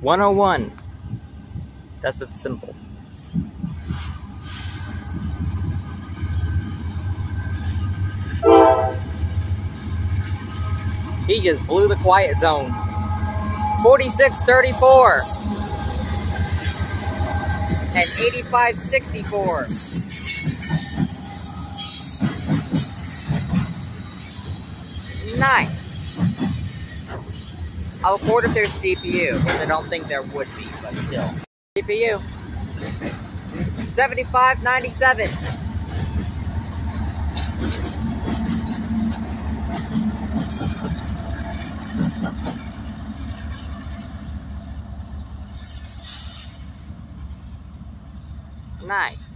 101. That's it simple. He just blew the quiet zone. 4634 and 8564. Nice. I'll record if there's CPU, and I don't think there would be, but still. CPU. 7597. Nice.